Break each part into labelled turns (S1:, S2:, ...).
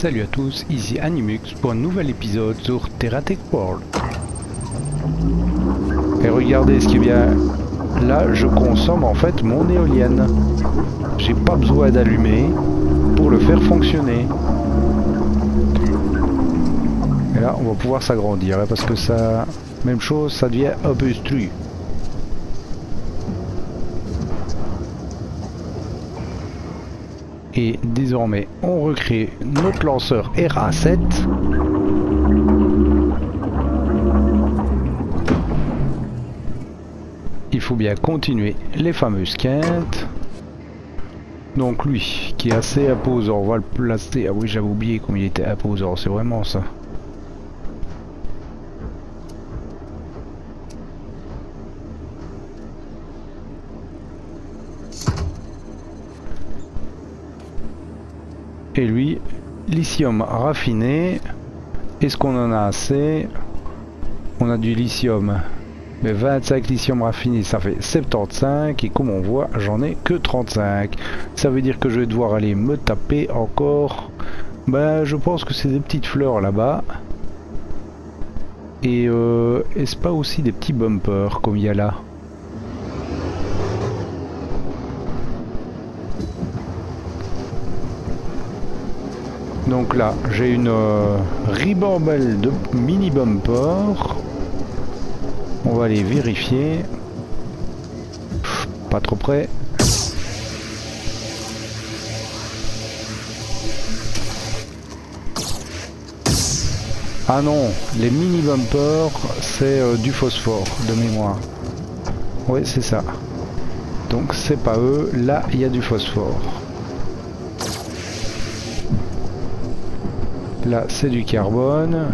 S1: Salut à tous, ici Animux pour un nouvel épisode sur Terratech World. Et regardez ce qui est bien. Là, je consomme en fait mon éolienne. J'ai pas besoin d'allumer pour le faire fonctionner. Et là, on va pouvoir s'agrandir hein, parce que ça, même chose, ça devient un peu stru. Et désormais, on recrée notre lanceur RA7. Il faut bien continuer les fameuses quintes. Donc lui, qui est assez imposant, on va le placer. Ah oui, j'avais oublié comme il était imposant, c'est vraiment ça. Et lui, lithium raffiné. Est-ce qu'on en a assez On a du lithium. Mais 25 lithium raffiné, ça fait 75. Et comme on voit, j'en ai que 35. Ça veut dire que je vais devoir aller me taper encore. Ben, je pense que c'est des petites fleurs là-bas. Et euh, est-ce pas aussi des petits bumpers comme il y a là Donc là, j'ai une euh, ribambelle de mini bumper. On va aller vérifier. Pas trop près. Ah non, les mini bumpers, c'est euh, du phosphore de mémoire. Oui, c'est ça. Donc c'est pas eux. Là, il y a du phosphore. Là, c'est du carbone.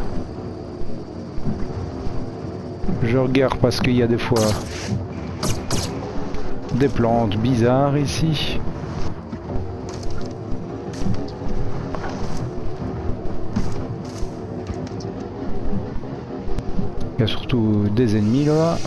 S1: Je regarde parce qu'il y a des fois des plantes bizarres ici. Il y a surtout des ennemis là.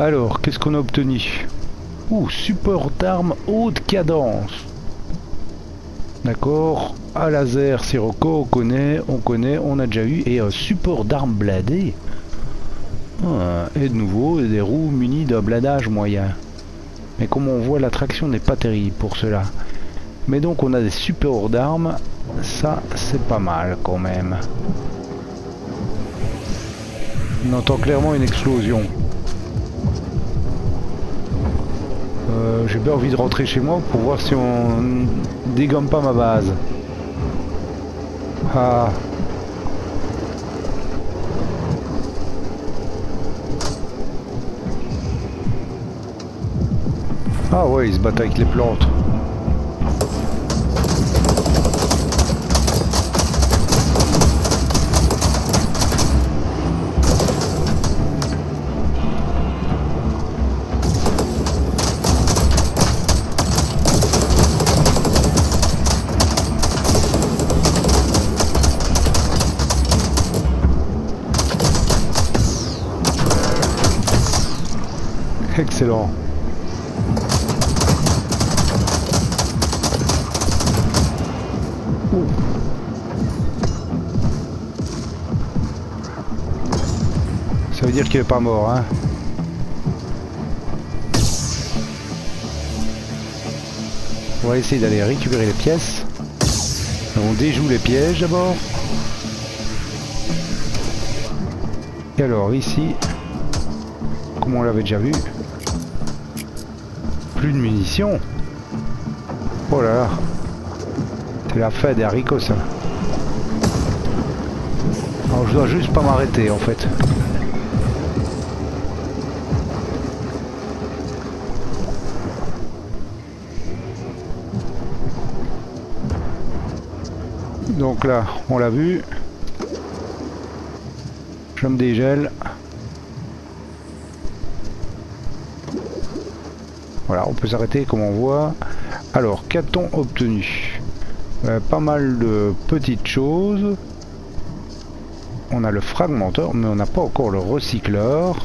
S1: Alors, qu'est-ce qu'on a obtenu? Ouh, support d'armes haute cadence. D'accord. À laser, Sirocco, on connaît, on connaît, on a déjà eu. Et un support d'armes bladées. Ah, et de nouveau, des roues munies d'un bladage moyen. Mais comme on voit, la traction n'est pas terrible pour cela. Mais donc, on a des supports d'armes. Ça, c'est pas mal quand même. On entend clairement une explosion. Euh, j'ai bien envie de rentrer chez moi pour voir si on dégomme pas ma base. Ah. Ah ouais, ils se battent avec les plantes. Ça veut dire qu'il est pas mort, hein On va essayer d'aller récupérer les pièces. On déjoue les pièges d'abord. Et alors ici, comme on l'avait déjà vu, plus de munitions. Oh là là, c'est la fin des haricots ça. Alors je dois juste pas m'arrêter en fait. Donc là, on l'a vu. Je me dégèle. Voilà, on peut s'arrêter comme on voit. Alors, qu'a-t-on obtenu? Euh, Pas mal de petites choses. On a le fragmenteur, mais on n'a pas encore le recycleur.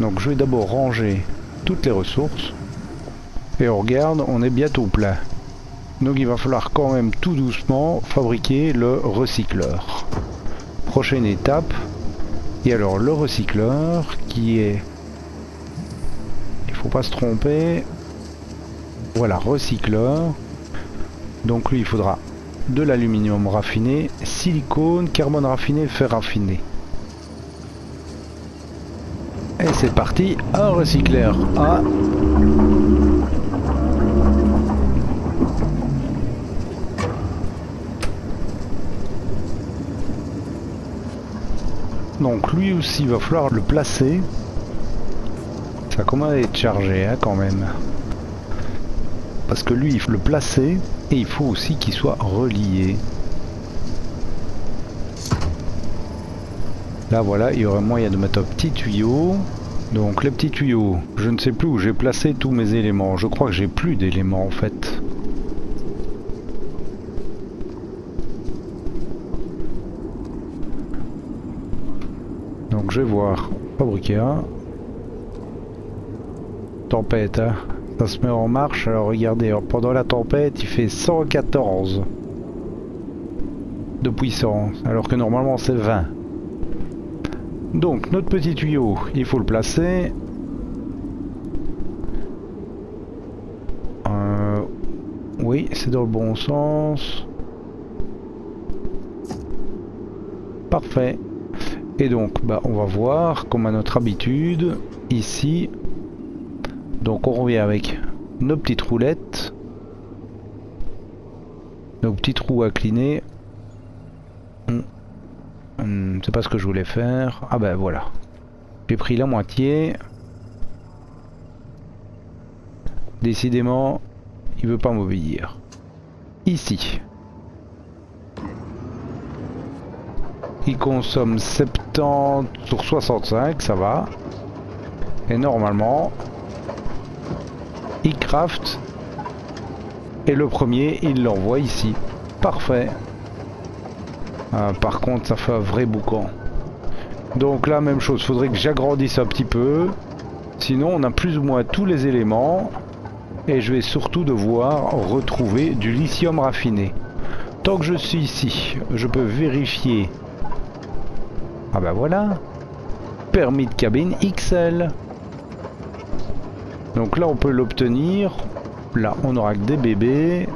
S1: Donc je vais d'abord ranger toutes les ressources. Et on regarde, on est bientôt plein. Donc il va falloir quand même tout doucement fabriquer le recycleur. Prochaine étape. Et alors le recycleur qui est... Pas se tromper. Voilà, recycleur. Donc lui il faudra de l'aluminium raffiné, silicone, carbone raffiné, fer raffiné. Et c'est parti, un recycleur A. Donc lui aussi, il va falloir le placer. Ça commence à être chargé hein, quand même. Parce que lui, il faut le placer et il faut aussi qu'il soit relié. Là voilà, il y aurait moyen de mettre un petit tuyau. Donc les petits tuyaux, je ne sais plus où j'ai placé tous mes éléments. Je crois que j'ai plus d'éléments en fait. je vais voir. Fabriquer un. Tempête, hein. Ça se met en marche. Alors regardez, pendant la tempête, il fait 114 de puissance. Alors que normalement c'est 20. Donc notre petit tuyau, il faut le placer. Euh, oui, c'est dans le bon sens. Parfait. Et donc, bah, on va voir, comme à notre habitude, ici. Donc on revient avec nos petites roulettes. Nos petits trous à cliner. Hum. Hum, c'est pas ce que je voulais faire. Ah ben voilà. J'ai pris la moitié. Décidément, il veut pas m'obéir. Ici. Il consomme 70 sur 65, ça va. Et normalement, il craft. Et le premier, il l'envoie ici. Parfait. Ah, par contre, ça fait un vrai boucan. Donc là, même chose, faudrait que j'agrandisse un petit peu. Sinon, on a plus ou moins tous les éléments. Et je vais surtout devoir retrouver du lithium raffiné. Tant que je suis ici, je peux vérifier ah bah voilà Permis de cabine XL Donc là on peut l'obtenir. Là on aura que des bébés.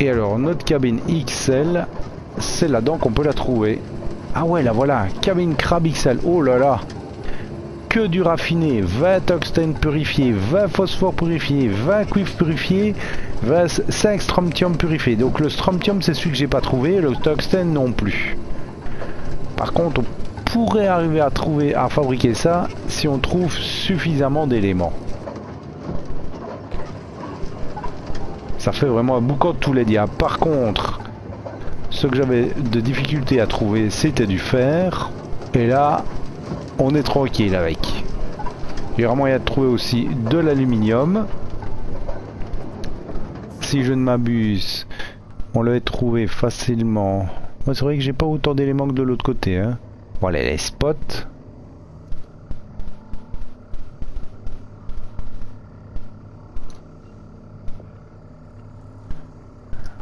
S1: Et alors notre cabine XL, c'est là-dedans qu'on peut la trouver. Ah ouais, là voilà, cabine Crab XL. Oh là là que du raffiné, 20 tungstène purifié, 20 phosphore purifié, 20 cuivre purifié, 5 strontium purifié. Donc le strontium c'est celui que j'ai pas trouvé, le tungstène non plus. Par contre on pourrait arriver à trouver, à fabriquer ça si on trouve suffisamment d'éléments. Ça fait vraiment un boucan de tous les diables. Par contre, ce que j'avais de difficulté à trouver c'était du fer. Et là, on est tranquille avec. Il y aura moyen de trouver aussi de l'aluminium si je ne m'abuse. On l'avait trouvé facilement. Moi, c'est vrai que j'ai pas autant d'éléments que de l'autre côté. Hein. Bon, allez, les spots.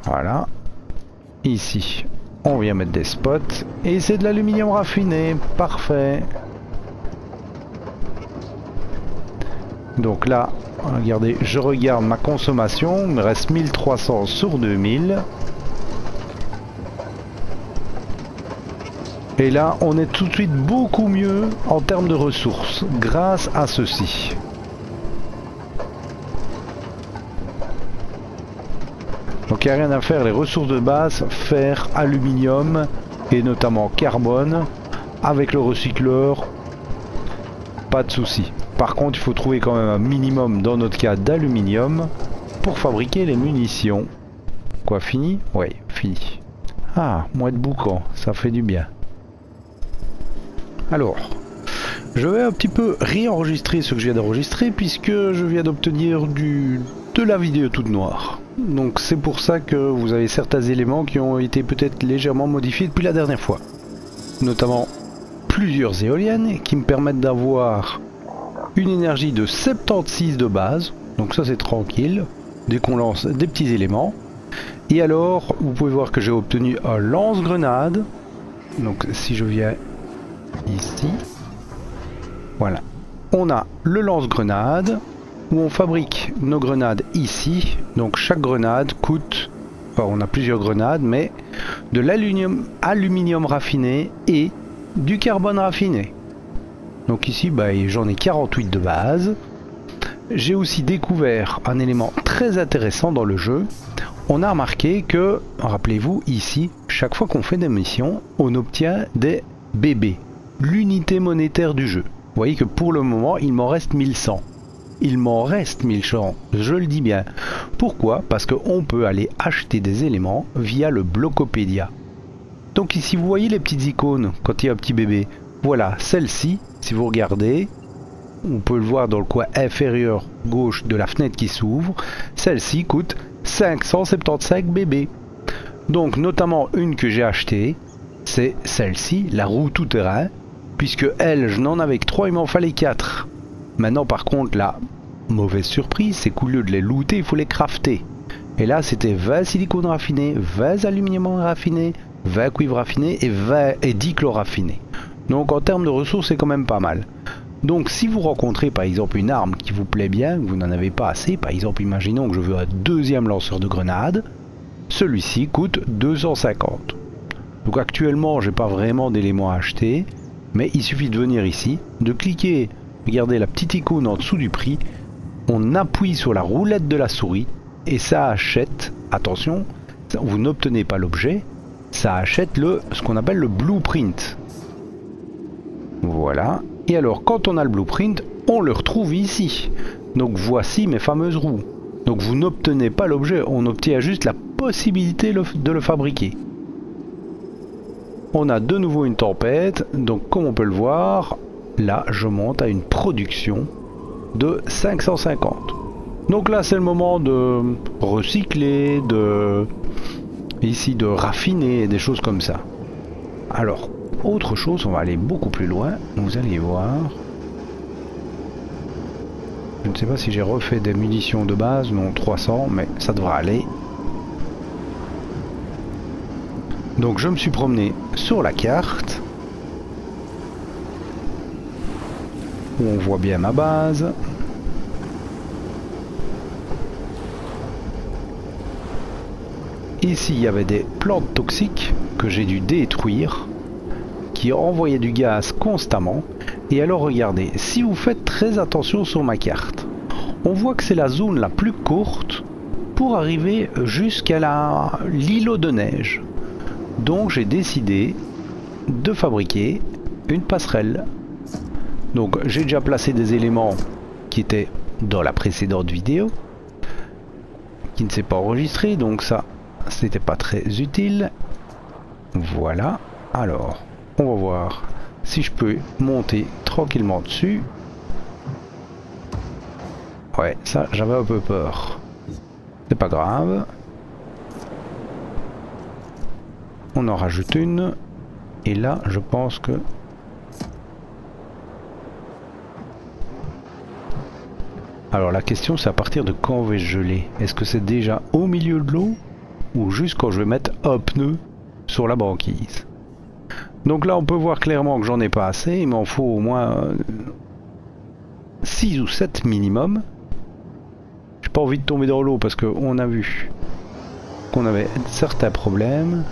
S1: Voilà. Ici, on vient mettre des spots. Et c'est de l'aluminium raffiné. Parfait. Donc là, regardez, je regarde ma consommation. Il me reste 1300 sur 2000. Et là, on est tout de suite beaucoup mieux en termes de ressources grâce à ceci. Donc il n'y a rien à faire, les ressources de base, fer, aluminium et notamment carbone, avec le recycleur, pas de souci. Par contre, il faut trouver quand même un minimum, dans notre cas, d'aluminium pour fabriquer les munitions. Quoi, fini? Oui, fini. Ah, moins de boucan, ça fait du bien. Alors, je vais un petit peu réenregistrer ce que je viens d'enregistrer puisque je viens d'obtenir du de la vidéo toute noire. Donc c'est pour ça que vous avez certains éléments qui ont été peut-être légèrement modifiés depuis la dernière fois. Notamment plusieurs éoliennes qui me permettent d'avoir une énergie de 76 de base. Donc ça c'est tranquille, dès qu'on lance des petits éléments. Et alors, vous pouvez voir que j'ai obtenu un lance-grenade. Donc si je viens ici, voilà. On a le lance-grenade, où on fabrique nos grenades ici. Donc chaque grenade coûte, on a plusieurs grenades, mais de l'aluminium aluminium raffiné et du carbone raffiné. Donc ici, bah, j'en ai 48 de base. J'ai aussi découvert un élément très intéressant dans le jeu. On a remarqué que, rappelez-vous, ici, chaque fois qu'on fait des missions, on obtient des bébés, l'unité monétaire du jeu. Vous voyez que pour le moment, il m'en reste 1100 il m'en reste 1000 champs, je le dis bien. Pourquoi? Parce qu'on peut aller acheter des éléments via le Blocopédia. Donc ici vous voyez les petites icônes quand il y a un petit bébé. Voilà, celle-ci, si vous regardez, on peut le voir dans le coin inférieur gauche de la fenêtre qui s'ouvre, celle-ci coûte 575 bébés. Donc notamment une que j'ai achetée, c'est celle-ci, la roue tout-terrain, puisque elle, je n'en avais que 3, il m'en fallait 4. Maintenant par contre la mauvaise surprise c'est qu'au lieu de les looter il faut les crafter. Et là c'était 20 silicone raffiné, 20 aluminium raffiné, 20 cuivre raffiné et 20 et 10 raffiné. Donc en termes de ressources c'est quand même pas mal. Donc si vous rencontrez par exemple une arme qui vous plaît bien, vous n'en avez pas assez, par exemple imaginons que je veux un deuxième lanceur de grenade, celui-ci coûte 250. Donc actuellement j'ai pas vraiment d'éléments à acheter, mais il suffit de venir ici, de cliquer Regardez la petite icône en dessous du prix. On appuie sur la roulette de la souris et ça achète, attention, vous n'obtenez pas l'objet, ça achète le, ce qu'on appelle le blueprint. Voilà. Et alors, quand on a le blueprint, on le retrouve ici. Donc voici mes fameuses roues. Donc vous n'obtenez pas l'objet, on obtient juste la possibilité de le fabriquer. On a de nouveau une tempête, donc comme on peut le voir, là je monte à une production de 550. Donc là c'est le moment de recycler, de ici de raffiner, des choses comme ça. Alors, autre chose, on va aller beaucoup plus loin, vous allez voir. Je ne sais pas si j'ai refait des munitions de base, non 300, mais ça devra aller. Donc je me suis promené sur la carte où on voit bien ma base. Ici, il y avait des plantes toxiques que j'ai dû détruire, qui du gaz constamment. Et alors regardez, si vous faites très attention sur ma carte, on voit que c'est la zone la plus courte pour arriver jusqu'à l'îlot de neige. Donc j'ai décidé de fabriquer une passerelle donc j'ai déjà placé des éléments qui étaient dans la précédente vidéo, qui ne s'est pas enregistré, donc ça c'était pas très utile. Voilà, alors on va voir si je peux monter tranquillement dessus. Ouais, ça j'avais un peu peur. C'est pas grave. On en rajoute une. Et là, je pense que Alors la question c'est à partir de quand vais-je geler? Est-ce que c'est déjà au milieu de l'eau? Ou juste quand je vais mettre un pneu sur la banquise? Donc là on peut voir clairement que j'en ai pas assez, il m'en faut au moins 6 ou 7 minimum. J'ai pas envie de tomber dans l'eau parce qu'on a vu qu'on avait certains problèmes.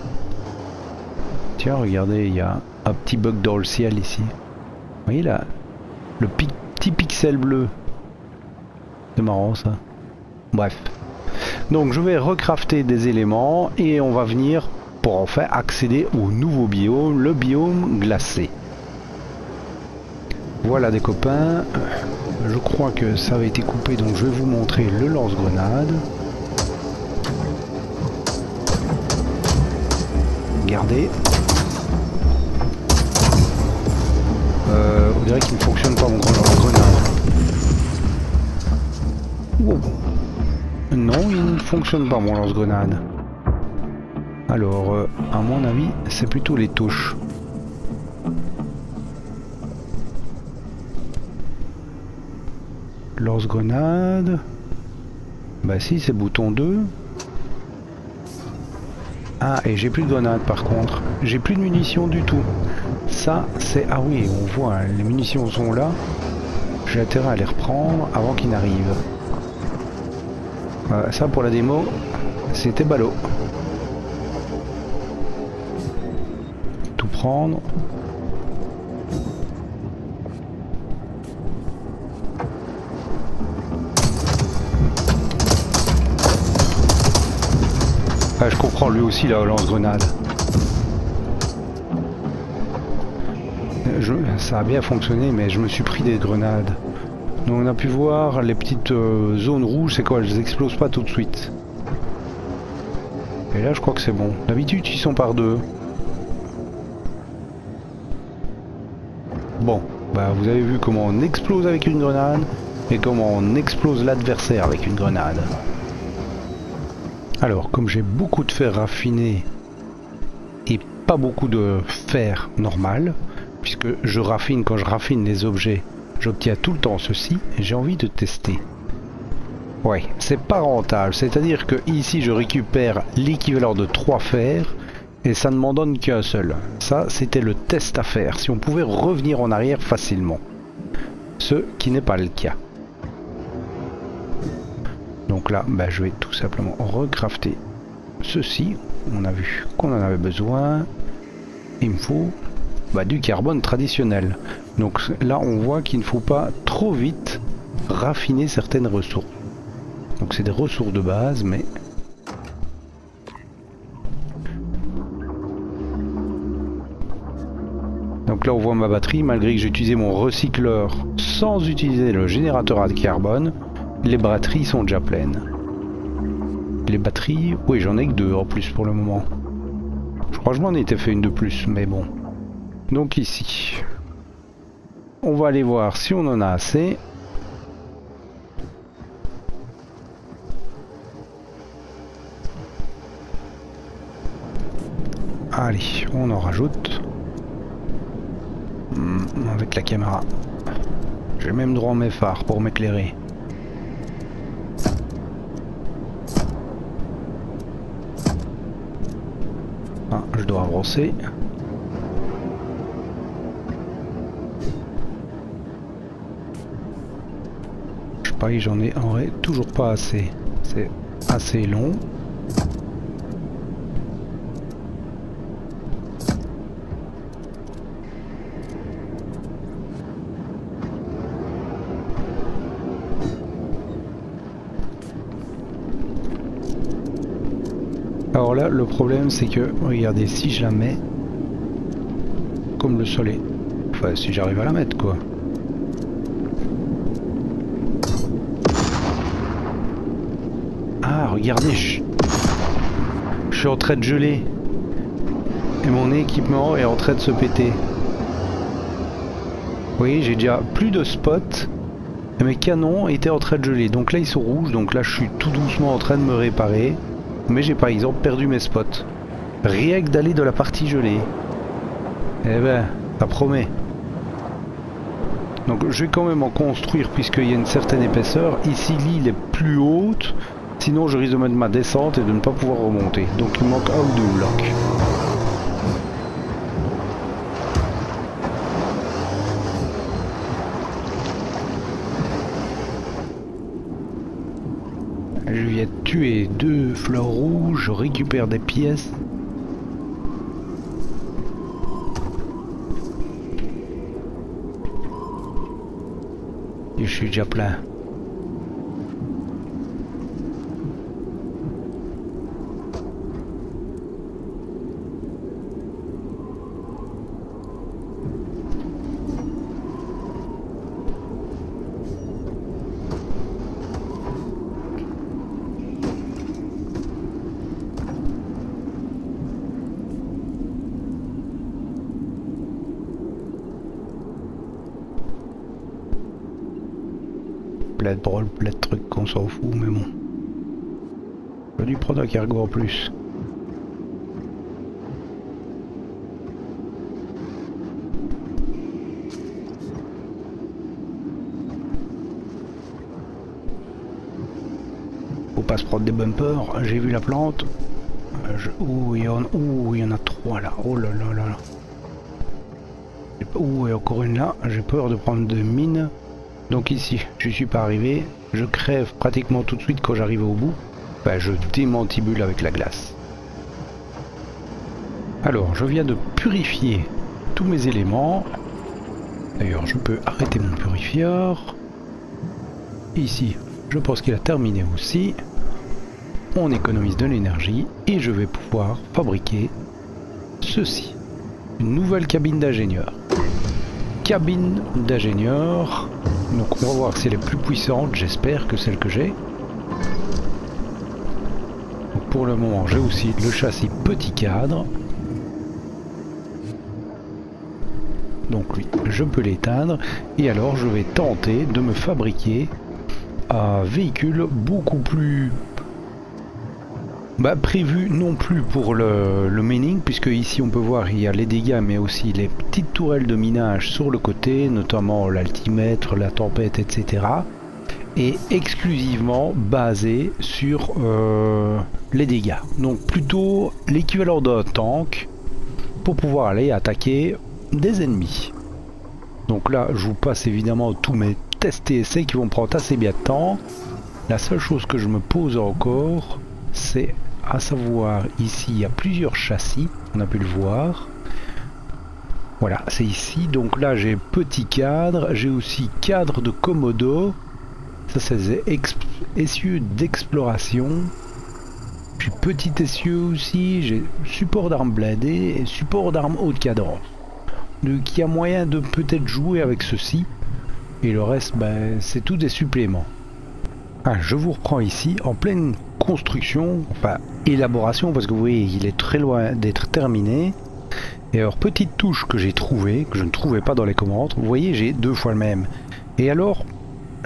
S1: Tiens regardez il y a un petit bug dans le ciel ici. Vous voyez là le petit pixel bleu. C'est marrant ça. Bref. Donc je vais recrafter des éléments et on va venir pour enfin accéder au nouveau biome, le biome glacé. Voilà des copains. Je crois que ça avait été coupé donc je vais vous montrer le lance-grenade. Regardez. Euh, on dirait qu'il ne fonctionne pas mon lance-grenade. Non, il ne fonctionne pas mon lance-grenade. Alors, euh, à mon avis, c'est plutôt les touches. Lance-grenade. Bah si, c'est bouton 2. Ah, et j'ai plus de grenade par contre. J'ai plus de munitions du tout. Ça, c'est... Ah oui, on voit, hein, les munitions sont là. J'ai intérêt à les reprendre avant qu'ils n'arrivent. Euh, ça pour la démo, c'était ballot. Ah, je comprends lui aussi la lance-grenade. Ça a bien fonctionné mais je me suis pris des grenades. Donc on a pu voir les petites euh, zones rouges, c'est quoi Elles explosent pas tout de suite. Et là je crois que c'est bon. D'habitude ils sont par deux. Bon, bah vous avez vu comment on explose avec une grenade et comment on explose l'adversaire avec une grenade. Alors, comme j'ai beaucoup de fer raffiné et pas beaucoup de fer normal, puisque je raffine quand je raffine les objets J'obtiens tout le temps ceci j'ai envie de tester. Ouais, c'est pas rentable. C'est-à-dire que ici je récupère l'équivalent de 3 fers et ça ne m'en donne qu'un seul. Ça, c'était le test à faire. Si on pouvait revenir en arrière facilement. Ce qui n'est pas le cas. Donc là, bah, je vais tout simplement recrafter ceci. On a vu qu'on en avait besoin. Il me faut bah, du carbone traditionnel. Donc là on voit qu'il ne faut pas trop vite raffiner certaines ressources. Donc c'est des ressources de base mais... Là on voit ma batterie, malgré que j'ai utilisé mon recycleur sans utiliser le générateur à carbone, les batteries sont déjà pleines. Les batteries, oui j'en ai que deux en plus pour le moment. Je crois que je m'en étais fait une de plus, mais bon. Donc ici, on va aller voir si on en a assez. Allez, on en rajoute. Avec la caméra. J'ai même droit à mes phares pour m'éclairer. Ah, je dois avancer. j'en ai en toujours pas assez. C'est assez long. Alors le problème c'est que, regardez, si je la mets comme le soleil, enfin si j'arrive à la mettre quoi. regardez, je... suis en train de geler. Et mon équipement est en train de se péter. Vous voyez, j'ai déjà plus de spots. Et mes canons étaient en train de geler. Donc là, ils sont rouges. Donc là, je suis tout doucement en train de me réparer. Mais j'ai par exemple perdu mes spots. Rien que d'aller de la partie gelée. Eh ben, ça promet. Donc je vais quand même en construire puisqu'il y a une certaine épaisseur. Ici l'île est plus haute. Sinon je risque de mettre ma descente et de ne pas pouvoir remonter. Donc il manque un ou deux blocs. De tuer deux fleurs rouges, récupère des pièces. Et je suis déjà plein. Plein de drôles, plein de trucs qu'on s'en fout, mais bon. Je dû prendre un cargo en plus. Faut pas se prendre des bumpers, j'ai vu la plante. Ouh, il y, en... Y en a trois là, oh là là là là. Ouh, et encore une là, j'ai peur de prendre de mines. Donc ici, je suis pas arrivé, je crève pratiquement tout de suite quand j'arrive au bout. Ben, je démantibule avec la glace. Alors, je viens de purifier tous mes éléments. D'ailleurs, je peux arrêter mon purifieur. Ici, je pense qu'il a terminé aussi. On économise de l'énergie et je vais pouvoir fabriquer ceci. Une nouvelle cabine d'ingénieur. Cabine d'ingénieur donc on va voir si elle est plus puissante, j'espère que celle que j'ai. Pour le moment j'ai aussi le châssis petit cadre. Donc lui, je peux l'éteindre. Et alors je vais tenter de me fabriquer un véhicule beaucoup plus bah, prévu non plus pour le, le, mining, puisque ici on peut voir il y a les dégâts, mais aussi les petites tourelles de minage sur le côté, notamment l'altimètre, la tempête, etc. Et exclusivement basé sur euh, les dégâts. Donc plutôt l'équivalent d'un tank pour pouvoir aller attaquer des ennemis. Donc là, je vous passe évidemment tous mes tests et essais qui vont prendre assez bien de temps. La seule chose que je me pose encore, c'est à savoir ici il y a plusieurs châssis, on a pu le voir. Voilà, c'est ici. Donc là j'ai petit cadre, j'ai aussi cadre de Komodo. Ça c'est essieux d'exploration. Puis petit essieu aussi, j'ai support d'armes blindées et support d'armes haute cadence. Donc il y a moyen de peut-être jouer avec ceci. Et le reste, ben, c'est tout des suppléments. Je vous reprends ici en pleine construction, enfin élaboration, parce que vous voyez, il est très loin d'être terminé. Et alors, petite touche que j'ai trouvée, que je ne trouvais pas dans les commandes, vous voyez, j'ai deux fois le même. Et alors,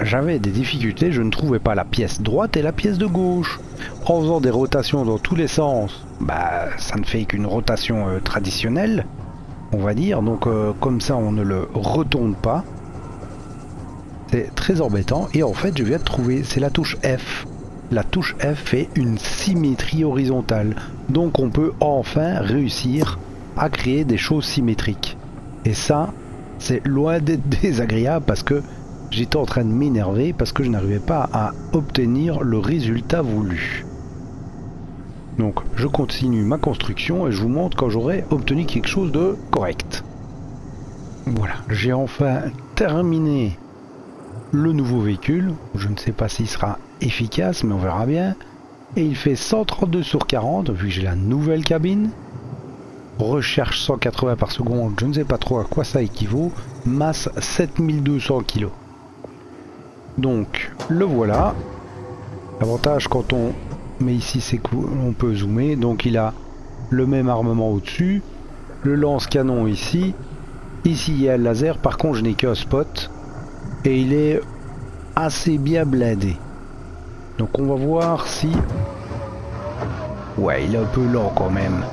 S1: j'avais des difficultés, je ne trouvais pas la pièce droite et la pièce de gauche. En faisant des rotations dans tous les sens, bah, ça ne fait qu'une rotation euh, traditionnelle, on va dire. Donc, euh, comme ça, on ne le retourne pas. C'est très embêtant. Et en fait, je viens de trouver, c'est la touche F la touche F fait une symétrie horizontale. Donc on peut enfin réussir à créer des choses symétriques. Et ça, c'est loin d'être désagréable parce que j'étais en train de m'énerver parce que je n'arrivais pas à obtenir le résultat voulu. Donc je continue ma construction et je vous montre quand j'aurai obtenu quelque chose de correct. Voilà, j'ai enfin terminé le nouveau véhicule. Je ne sais pas s'il sera efficace, mais on verra bien. Et il fait 132 sur 40, vu que j'ai la nouvelle cabine. Recherche 180 par seconde, je ne sais pas trop à quoi ça équivaut. Masse 7200 kg. Donc, le voilà. L'avantage quand on met ici, c'est qu'on peut zoomer. Donc, il a le même armement au-dessus. Le lance-canon ici. Ici, il y a le laser. Par contre, je n'ai qu'un spot. Et il est assez bien blindé. Donc on va voir si... Ouais, il est un peu lent quand même.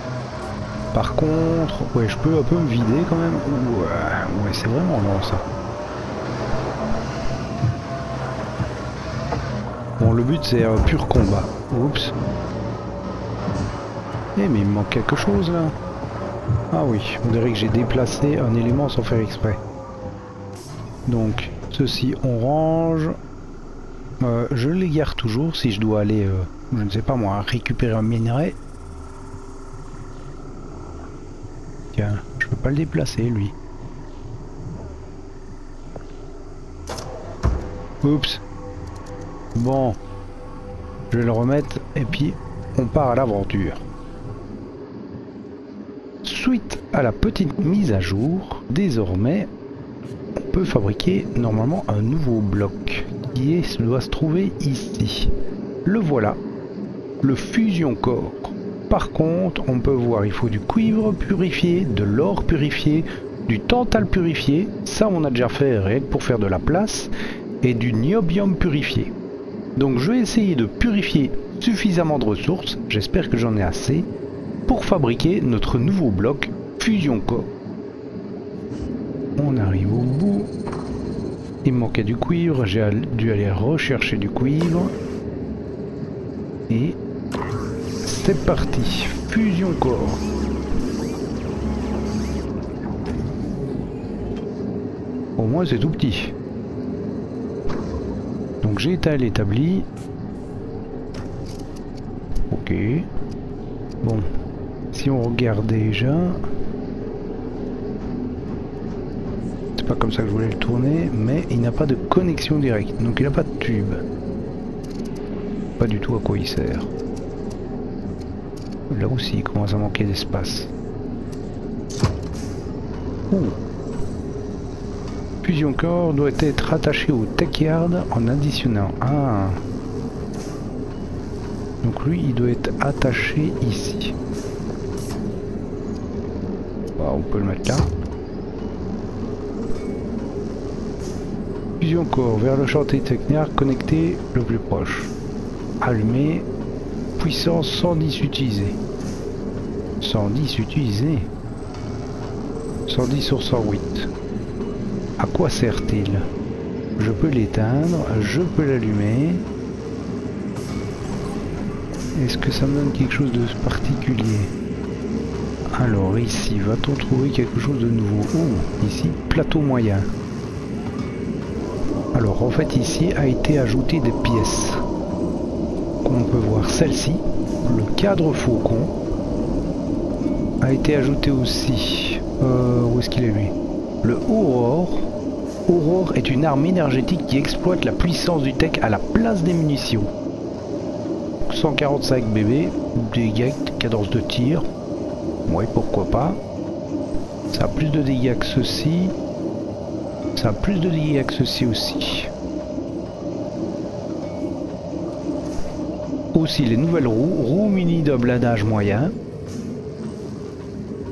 S1: Par contre, ouais, je peux un peu me vider quand même. Ouais, ouais c'est vraiment lent ça. Bon, le but c'est un pur combat. Oups. Eh mais il me manque quelque chose là. Ah oui, on dirait que j'ai déplacé un élément sans faire exprès. Donc, ceci on range. Euh, je les garde toujours si je dois aller, euh, je ne sais pas moi, récupérer un minerai. Tiens, je peux pas le déplacer lui. Oups. Bon. Je vais le remettre et puis on part à l'aventure. Suite à la petite mise à jour, désormais, peut fabriquer normalement un nouveau bloc qui est, doit se trouver ici. Le voilà, le fusion corps. Par contre, on peut voir, il faut du cuivre purifié, de l'or purifié, du tantal purifié, ça on a déjà fait rien pour faire de la place, et du niobium purifié. Donc je vais essayer de purifier suffisamment de ressources, j'espère que j'en ai assez, pour fabriquer notre nouveau bloc Fusion Core. On arrive au bout. Il me manquait du cuivre, j'ai dû aller rechercher du cuivre. Et c'est parti, Fusion Core. Au moins c'est tout petit. Donc j'ai étalé l'établi. Ok. Bon, si on regarde déjà... C'est pas comme ça que je voulais le tourner, mais il n'a pas de connexion directe, donc il n'a pas de tube. Pas du tout à quoi il sert. Là aussi, il commence à manquer d'espace. Fusion Core doit être attaché au Tech Yard en additionnant. Ah Donc lui, il doit être attaché ici on peut le mettre là. Fusion corps vers le chantier technique connecté le plus proche. Allumé. Puissance 110 utilisée. 110 utilisé 110 sur 108. À quoi sert-il? Je peux l'éteindre, je peux l'allumer. Est-ce que ça me donne quelque chose de particulier? Alors ici, va-t-on trouver quelque chose de nouveau? Oh, ici, plateau moyen. Alors en fait ici a été ajouté des pièces. Comme on peut voir celle-ci, le cadre faucon, a été ajouté aussi. Euh, où est-ce qu'il est lui? Le Aurore. Aurore est une arme énergétique qui exploite la puissance du tech à la place des munitions. 145 BB, dégâts, cadence de tir, oui, pourquoi pas. Ça a plus de dégâts que ceci. Plus de dégâts que ceci aussi. Aussi les nouvelles roues, roues mini de bladage moyen.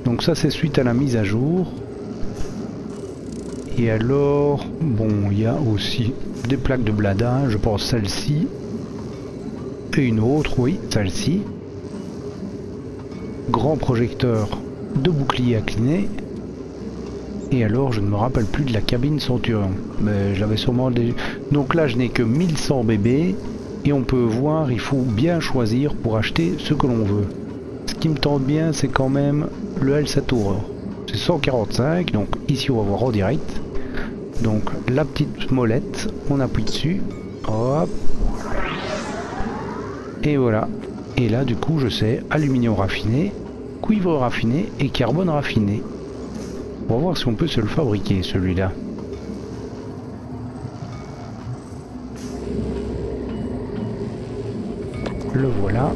S1: Donc ça c'est suite à la mise à jour. Et alors, bon, il y a aussi des plaques de bladage, je pense celle-ci. Et une autre, oui, celle-ci grand projecteur de bouclier incliné. Et alors, je ne me rappelle plus de la cabine Centurion. Mais j'avais sûrement des... Donc là, je n'ai que 1100 bébés. Et on peut voir, il faut bien choisir pour acheter ce que l'on veut. Ce qui me tente bien, c'est quand même le L7 Aurore. C'est 145, donc ici on va voir en direct. Donc la petite molette, on appuie dessus. Hop. Et voilà, et là, du coup, je sais, aluminium raffiné, cuivre raffiné et carbone raffiné. On va voir si on peut se le fabriquer, celui-là. Le voilà.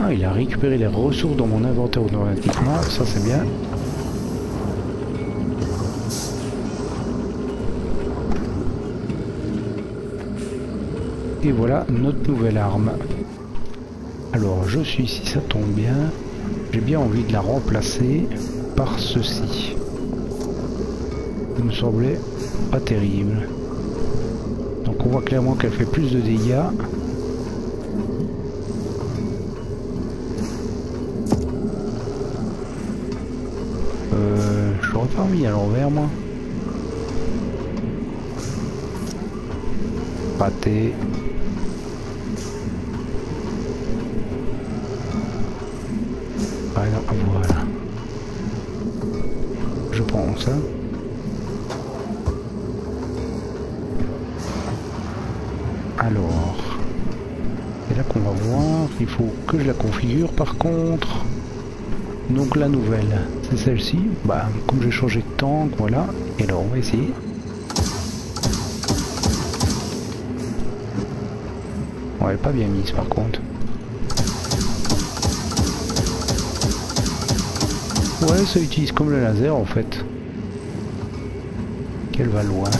S1: Ah, il a récupéré les ressources dans mon inventaire automatiquement, ça c'est bien. Et voilà notre nouvelle arme. Alors je suis ici, ça tombe bien. J'ai bien envie de la remplacer par ceci. Il me semblait pas terrible. Donc on voit clairement qu'elle fait plus de dégâts. Euh, je l'aurais mis à l'envers moi. raté. voilà. Hein. Alors, c'est là qu'on va voir. Il faut que je la configure par contre. Donc la nouvelle, c'est celle-ci. Bah, comme j'ai changé de tank, voilà. Et alors, on va essayer. Ouais, pas bien mise par contre. Ouais, ça utilise comme le laser en fait. Qu'elle va loin.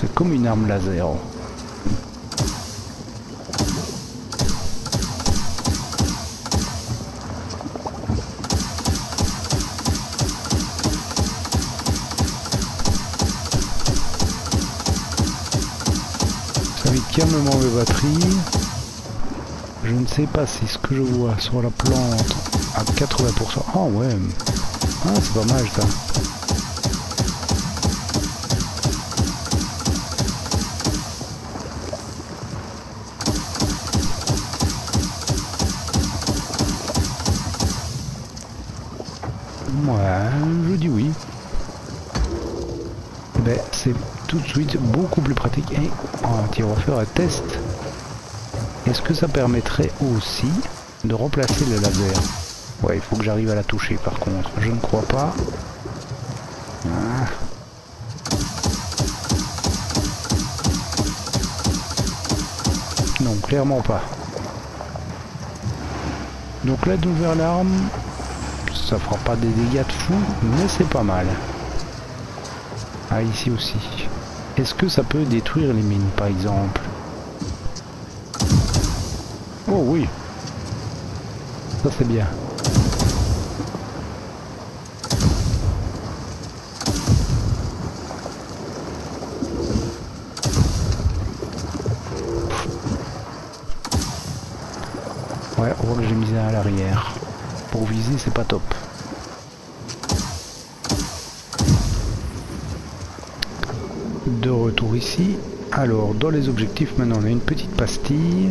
S1: C'est comme une arme laser. Ça vide calmement les batteries. Je ne sais pas si ce que je vois sur la plante à 80%... Ah ouais Ah c'est pas mal ça je dis oui. Ben, c'est tout de suite beaucoup plus pratique. Et on va faire un test est-ce que ça permettrait aussi de remplacer le laser Ouais, il faut que j'arrive à la toucher par contre. Je ne crois pas. Ah. Non, clairement pas. Donc là d'ouvrir l'arme, ça fera pas des dégâts de fou, mais c'est pas mal. Ah, ici aussi. Est-ce que ça peut détruire les mines par exemple? Oh oui. Ça c'est bien. Ouais, on voit que j'ai mis à l'arrière. Pour viser, c'est pas top. De retour ici. Alors, dans les objectifs, maintenant, on a une petite pastille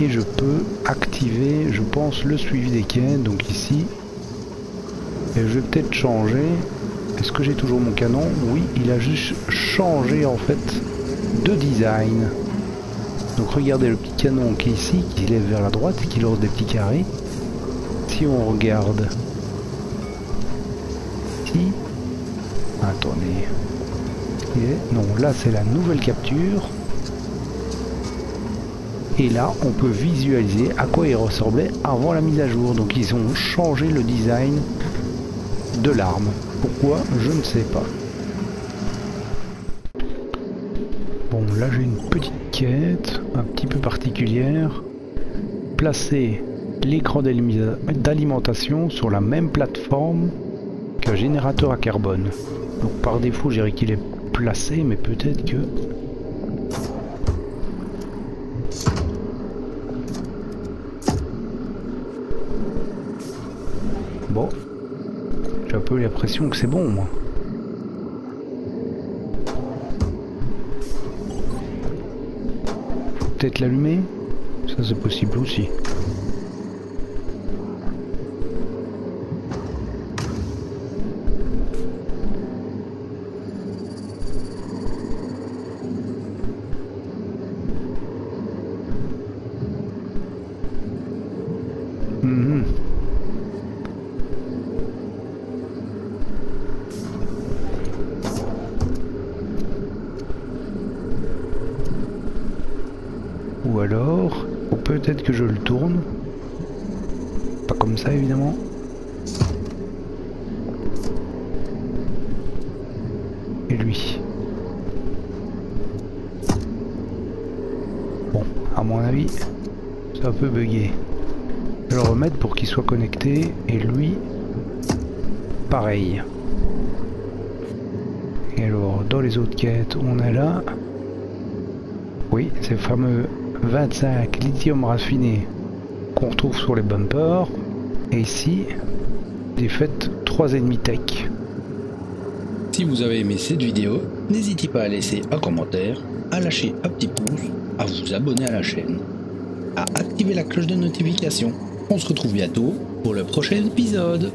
S1: et je peux activer je pense le suivi des quais donc ici. Et je vais peut-être changer. Est-ce que j'ai toujours mon canon? Oui il a juste changé en fait de design. Donc regardez le petit canon qui est ici qui lève vers la droite et qui lance des petits carrés. Si on regarde ici attendez. Non là c'est la nouvelle capture et là, on peut visualiser à quoi il ressemblait avant la mise à jour. Donc ils ont changé le design de l'arme. Pourquoi? Je ne sais pas. Bon, là j'ai une petite quête un petit peu particulière. Placer l'écran d'alimentation sur la même plateforme qu'un générateur à carbone. Donc par défaut, je qu'il est placé, mais peut-être que J'ai un peu l'impression que c'est bon, moi. Peut-être l'allumer Ça, c'est possible aussi. alors, ou peut-être que je le tourne. Pas comme ça évidemment. Et lui. Bon, à mon avis, ça peut bugger. Je vais le remettre pour qu'il soit connecté et lui, pareil. Et alors, dans les autres quêtes, on a là. Oui, c'est fameux 25 lithium raffiné qu'on retrouve sur les bumpers. Et ici, des fêtes 3 ennemis tech.
S2: Si vous avez aimé cette vidéo, n'hésitez pas à laisser un commentaire, à lâcher un petit pouce, à vous abonner à la chaîne, à activer la cloche de notification. On se retrouve bientôt pour le prochain épisode.